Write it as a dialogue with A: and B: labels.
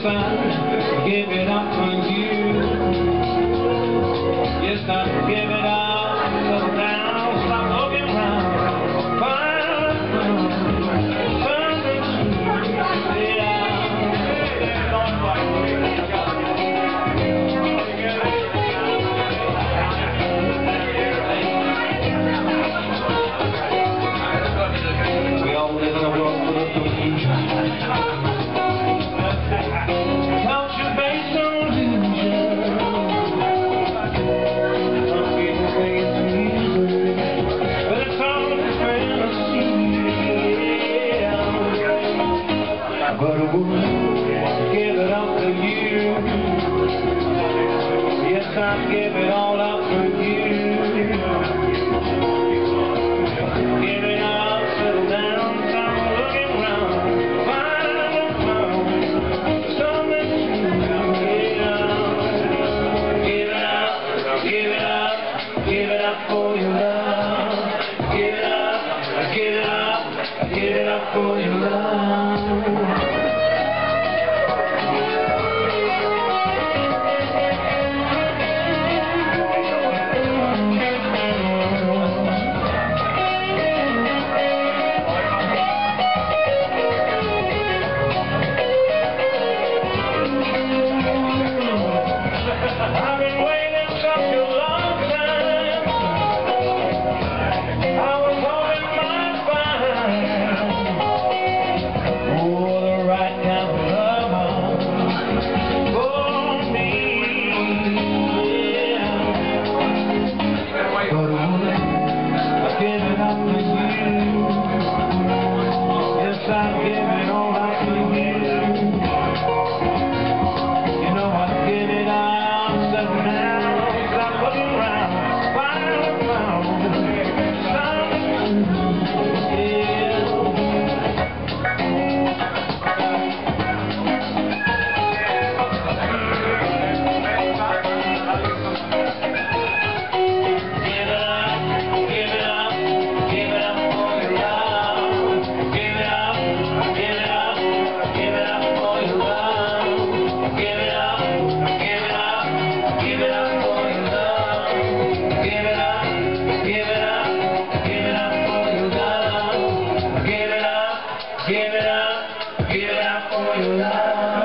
A: Give it up on you. Yes, I'm giving up around. Stop looking around. We all live in a world full of confusion. Yes, I'd give it all up for you. Looking round. Find. Give it up, give it up, give it up for your love. Quiebra, quiebra por llorar.